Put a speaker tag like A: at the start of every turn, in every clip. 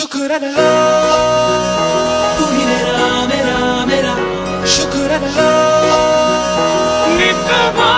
A: शुक्र तू ही मेरा मेरा मेरा
B: शुक्राना नितवा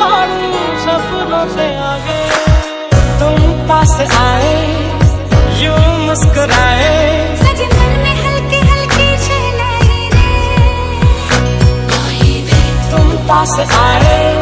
A: बानी सपनों
B: से
C: आगे। तुम पास आए यू मुस्कुराए। तुम पास आए